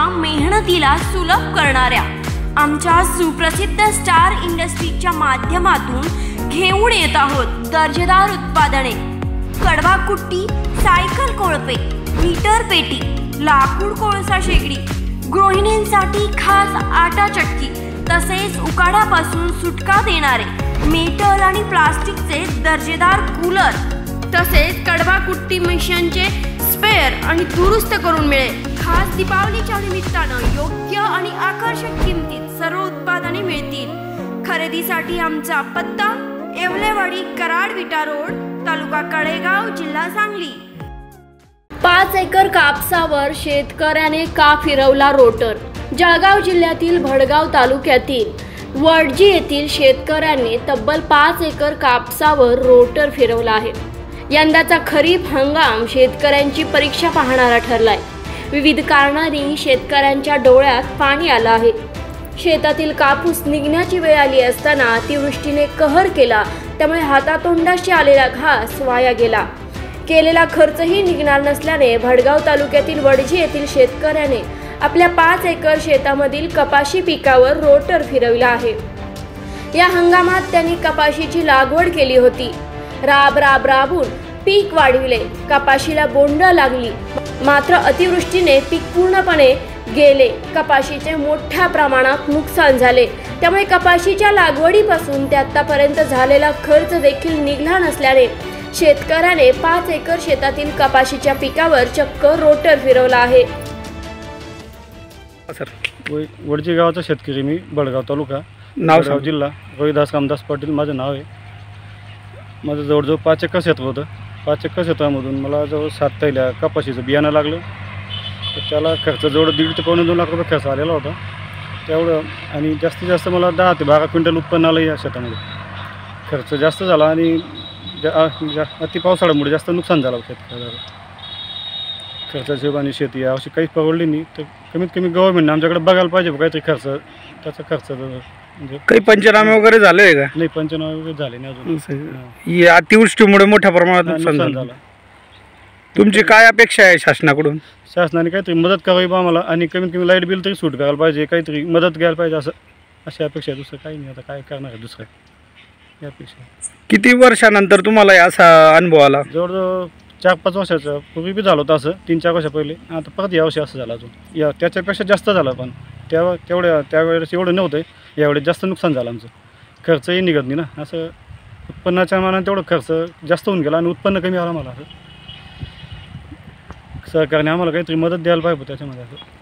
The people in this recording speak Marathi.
उन्नतीला सुलभ करणाऱ्या आमच्या सुप्रसिद्ध स्टार इंडस्ट्रीजच्या माध्यमातून घेऊन येत आहोत दर्जेदार उत्पादने. कडवा कुट्टी सायकल कोळपे मीटर पेटी लाकूड कोळसा शेगडी गृहिणींसाठी खास आटा चटकी तसेच उकाड्यापासून सुटका देणारे मेटल आणि प्लास्टिकचे दर्जेदार कूलर तसेच कडवा कुट्टी मिशनचे स्पेअर आणि दुरुस्त करून मिळेल. खास दीपावलीच्या निमित्तानं योग्य आणि आकर्षक किमतीत सर्व उत्पादने मिळतील. खरेदीसाठी आमचा पत्ता येवलेवाडी कराड विटा रोड तालुका कडेगाव जिल्हा सांगली. पाच एकर कापसावर शेतकऱ्याने का फिरवला रोटर? जळगाव जिल्ह्यातील भडगाव तालुक्यातील वडजी येथील शेतकऱ्यांनी तब्बल पाच एकर कापसावर रोटर फिरवला आहे. यंदाचा खरीप हंगाम शेतकऱ्यांची परीक्षा पाहणारा ठरलाय. विविध कारणांनी शेतकऱ्यांच्या डोळ्यात पाणी आलं आहे. शेतातील कापूस निघण्याची वेळ आली असताना अतिवृष्टीने कहर केला त्यामुळे हातातोंडाशी आलेला घास वाया गेला. केलेला खर्चही निघणार नसल्याने भडगाव तालुक्यातील वडजी येथील शेतकऱ्याने आपल्या पाच एकर शेतामधील कपाशी पिकावर रोटर फिरविला आहे. या हंगामात त्यांनी कपाशीची लागवड केली होती. राब राब राबून पीक वाढविले. कपाशीला बोंड लागली. मात्र अतिवृष्टीने पीक पूर्णपणे गेले. कपाशीचे मोठ्या प्रमाणात नुकसान झाले. त्यामुळे कपाशीच्या लागवडीपासून ते आतापर्यंत झालेला खर्च देखील निघला नसल्याने शेतकऱ्याने पाच एकर शेतातील कपाशीच्या पिकावर चक्क रोटर फिरवला आहे. सर. वै- वडजी गावाचा शेतकरी मी बडगाव तालुका. नाव जिल्हा. रोहिदास रामदास पाटील माझं नाव आहे. माझं जवळजवळ पाच एकर शेत होतं. पाच एकर शेतामधून मला जवळ सात थैल्या कपाशीचं बियाणं लागलं. तर त्याला खर्च जवळ दीड ते पावणे दोन लाख रुपये खर्च आलेला होता. तेवढं आणि जास्तीत जास्त मला दहा ते बारा क्विंटल उत्पन्न आलं या शेतामध्ये. खर्च जास्त झाला आणि जा- अति पावसाळ्यामुळे जास्त नुकसान झालं शेतकऱ्याला. खर्चाच्या हिशोबाने शेती यावर्षी काहीच परवडली नाही. तर कमीत कमी गव्हर्नमेंटने आमच्याकडे बघायला पाहिजे बुवा काहीतरी खर्च. त्याचा खर्च म्हणजे काही पंचनामे वगैरे झाले का? नाही पंचनामे वगैरे झाले नाही अजून. हा. अतिवृष्टीमुळे मोठ्या प्रमाणात नुकसान नुकसान झालं. झालं. तुमची काय अपेक्षा आहे शासनाकडून? शासनाने काहीतरी मदत करावी बा आम्हाला आणि कमीत कमी लाइट बिल तरी सूट करायला पाहिजे काहीतरी मदत घ्यायला पाहिजे असं अशी अपेक्षा आहे. दुसरं काही नाही आता काय करणार आहे दुसरं? अपेक्षा आहे. किती वर्षानंतर तुम्हाला असा अनुभव आला? जवळजवळ चार पाच वर्षाचं पूर्वी बी झालं होतं असं तीन चार वर्षा पहिले. आता परत यावर्षी असं झालं अजून. या त्याच्यापेक्षा जास्त झालं पण. त्या तेवढ्या त्यावेळेस एवढं नव्हतं. यावेळेस जास्त नुकसान झालं आमचं. खर्चही निघत नाही ना. असं उत्पन्नाच्या मानाने तेवढं खर्च जास्त होऊन गेला आणि उत्पन्न कमी आलं मला असं सरकारने आम्हाला काहीतरी मदत द्यायला पाहिजे त्याच्यामध्ये असं.